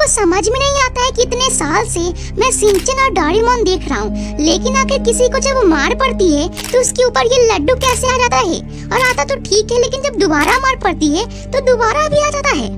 को समझ में नहीं आता है कि इतने साल से मैं सिंचन और डोरेमोन देख रहा हूँ। लेकिन आखिर किसी को जब मार पड़ती है तो उसके ऊपर ये लड्डू कैसे आ जाता है? और आता तो ठीक है, लेकिन जब दोबारा मार पड़ती है तो दोबारा भी आ जाता है।